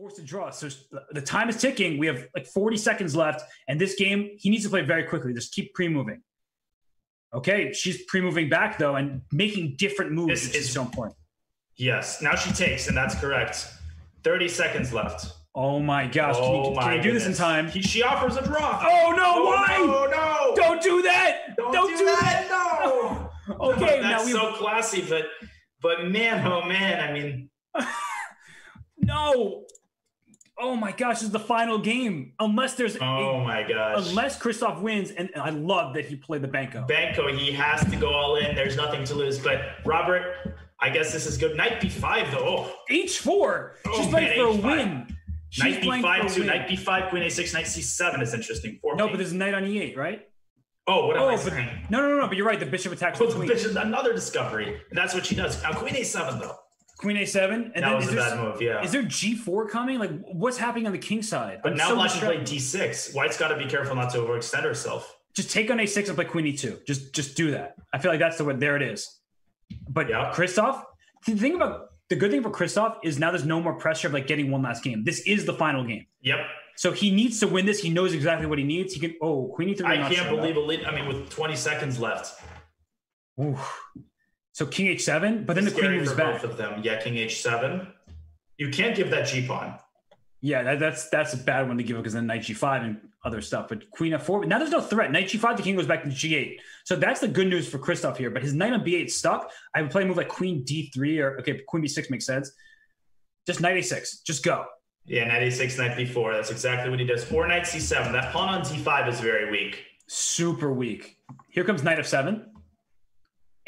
forced to draw. So the time is ticking. We have like 40 seconds left. And this game, he needs to play very quickly. Just keep pre moving. Okay. She's pre moving back, though, and making different moves, This is so important. Yes. Now she takes, and that's correct. 30 seconds left. Oh my gosh. Can oh you, my can you do this in time? He, she offers a draw. Oh, no. Oh, why? No, no. Don't do that. Don't, Don't, do, that. No. Okay. That's now we so classy, but but man, oh man, I mean, No. Oh my gosh, this is the final game. Unless there's a, oh my gosh. unless Christoph wins, and I love that he played the Benko. Benko, he has to go all in. There's nothing to lose. But Robert, I guess this is good. Knight B5 though. Oh, H4. She's Oh, playing man, for a H5. win. She's Knight playing for a B5 too. Knight B5, Queen A6, Knight C7 is interesting. Four No, pink. but there's a knight on E8, right? oh, what am Oh, I saying? no, no, no, no. But you're right. The bishop attacks the queen. bishop, another discovery. And that's what she does. Now Queen A7 though. Queen A7, and That then was is a there, bad move. Yeah. is there G4 coming? Like, what's happening on the king side? but I'm now so Black can play. D6. White's got to be careful not to overextend herself. Just take on A6 and play Queen E2. Just, just do that. I feel like that's the way. There it is. But Yeah. Christoph, the thing about the good thing for Christoph is now there's no more pressure of like getting one last game. This is the final game. Yep. So he needs to win this. He knows exactly what he needs. He can. Oh, Queen E3. I can't believe a lead. I mean, with 20 seconds left. Oof. So King H7, but then the Queen moves back. both of them. Yeah, King H7. You can't give that G pawn. Yeah, that, that's that's a bad one to give up because then Knight G5 and other stuff. But Queen F4. Now there's no threat. Knight G5, the king goes back to G8. So that's the good news for Christoph here. But his Knight on B8 stuck. I would play a move like Queen D3 or okay, Queen B6 makes sense. Just Knight A6. Just go. Yeah, Knight A6, Knight B4. That's exactly what he does. Or Knight C7. That pawn on D5 is very weak. Super weak. Here comes Knight F7.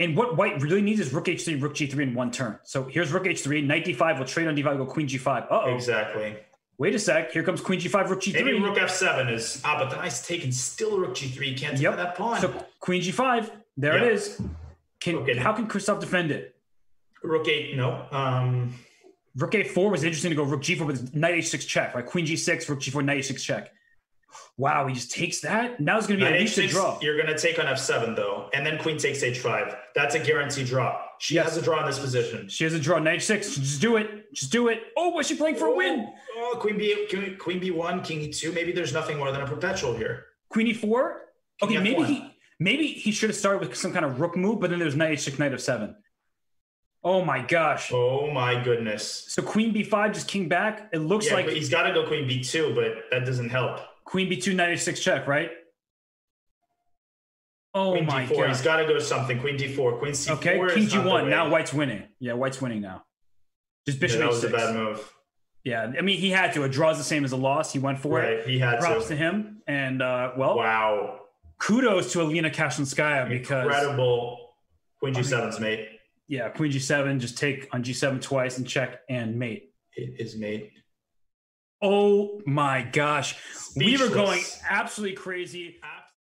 And what White really needs is Rook H3, Rook G3 in one turn. So here's Rook H3, Knight D5 will trade on D5, go Queen G5. Uh oh. Exactly. Wait a sec. Here comes Queen G5, Rook G3. Maybe Rook F7 is. Ah, but the knight's taken still Rook G3. Can't take Yep. that pawn. So Queen G5. There Yep. it is. Can Okay. how can Christoph defend it? Rook 8, no. Um, Rook A4 was interesting to go Rook G4 with Knight H6 check, right? Queen G6, Rook G4, Knight H6 check. Wow, he just takes that. Now it's going to be at least a H6, draw. you're going to take on F7, though. And then Queen takes H5. That's a guaranteed draw. She Yes. has a draw in this position. She has a draw. Knight H6. Just do it. Just do it. Oh, was she playing for a oh, win? Oh, Queen B, Queen, Queen B1, King E2. Maybe there's nothing more than a perpetual here. Queen E4. Okay, King maybe F1. he maybe he should have started with some kind of Rook move, but then there's Knight H6, Knight F7. Oh my gosh. Oh my goodness. So Queen B5, just King back. It looks Yeah, like he's got to go Queen B2, but that doesn't help. Queen B2, Knight H6 check, right? Oh Queen my D4, god. he's got to go something. Queen D4, Queen C4. Okay, King G1. Now White's winning. Yeah, White's winning now. Just Yeah, Bishop that was a H6. bad move. Yeah, I mean he had to. A draw is the same as a loss. He went for it. He had Props to. to him. And uh, well, Wow, kudos to Alina Kashlinskaya because incredible. Queen G7's mate. yeah, Queen G7 just take on G7 twice and check and mate. It is mate. Oh my gosh, we were going absolutely crazy.